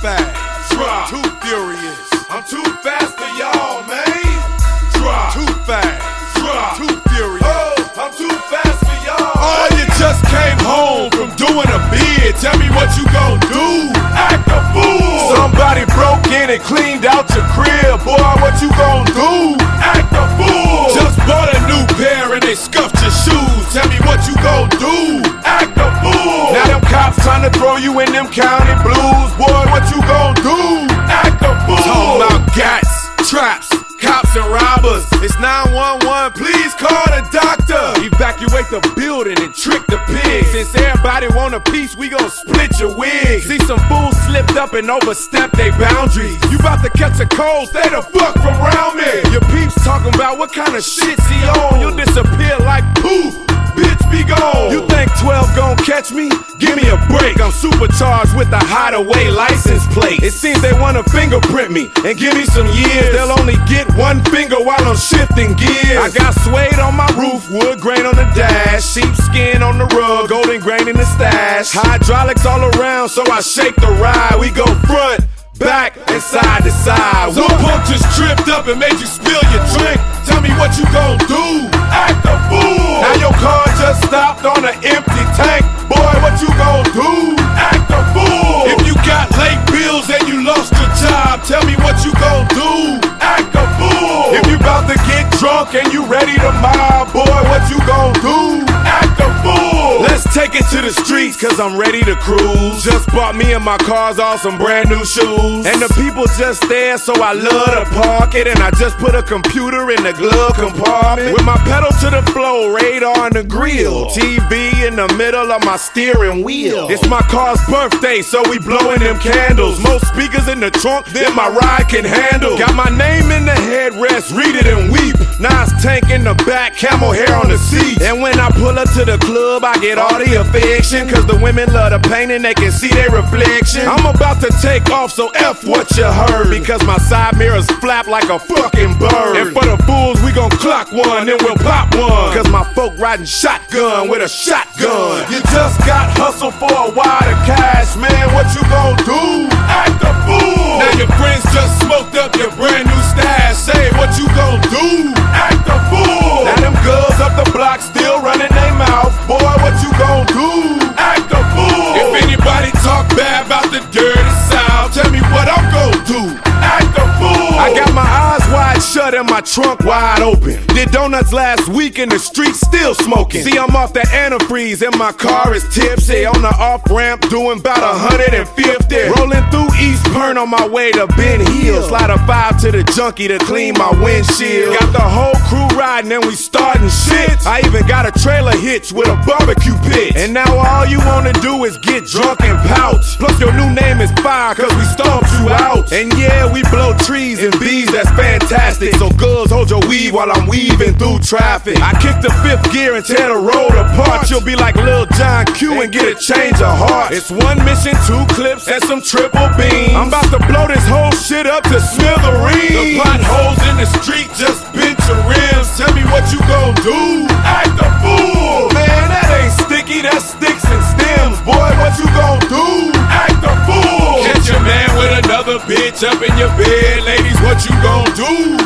fast. Try. Too furious. I'm too fast for y'all. It's 911, please call the doctor. Evacuate the building and trick the pigs. Since everybody want a piece, we gon' split your wig. See some fools slipped up and overstepped their boundaries. You about to catch a cold, stay the fuck from around me. Your peeps talking about what kind of shit's he on. You'll disappear like poof. Bitch, be gone. You think 12 gon' catch me? Give me a break. I'm supercharged with the hideaway license plate. It seems they wanna fingerprint me and give me some years. They'll only get one finger while I'm shifting gears. I got suede on my roof, wood grain on the dash, sheepskin on the rug, golden grain in the stash. Hydraulics all around, so I shake the ride. We go front. Back and side to side. Some punk just tripped up and made you spill your drink. Tell me what you gon' do. Cause I'm ready to cruise. Just bought me and my cars all some brand new shoes. And the people just there, so I love to park it. And I just put a computer in the glove compartment. With my pedal to the floor, radar on the grill. TV in the middle of my steering wheel. It's my car's birthday, so we blowing them candles. Most speakers in the trunk than my ride can handle. Got my name in the headrest, read it and weep. NOS tank in the back, camel hair on the seat. And when I pull up to the club, I get all the affection. Cause the women love the pain and they can see their reflection. I'm about to take off, so F what you heard. Because my side mirrors flap like a fucking bird. And for the fools, we gon' clock one, then we'll pop one. Cause my folk riding shotgun with a shotgun. You just got hustled for a wad of cash, man. What you gon' do? Act a fool. Now your friends just smoked up your brand new stash. My trunk wide open. Did donuts last week in the street, still smoking. See, I'm off that antifreeze and my car is tipsy. On the off ramp, doing about 150. Rolling through East Point on my way to Ben Hill. Slide a five to the junkie to clean my windshield. Got the whole crew riding and we starting shit. I even got a trailer hitch with a barbecue pit. And now all you wanna do is get drunk and pout. Plus your new name is fire cause we stomped you out. And yeah, we blow trees and bees, that's fantastic. So hold your weave while I'm weaving through traffic. I kick the fifth gear and tear the road apart. You'll be like Lil John Q and get a change of heart. It's one mission, two clips, and some triple beams. I'm about to blow this whole shit up to smithereens. The potholes in the street just bent your rims. Tell me what you gon' do. Act a fool. Man, that ain't sticky, that's sticks and stems. Boy, what you gon' do? Act a fool. Catch your man with another bitch up in your bed. Ladies, what you gon' do?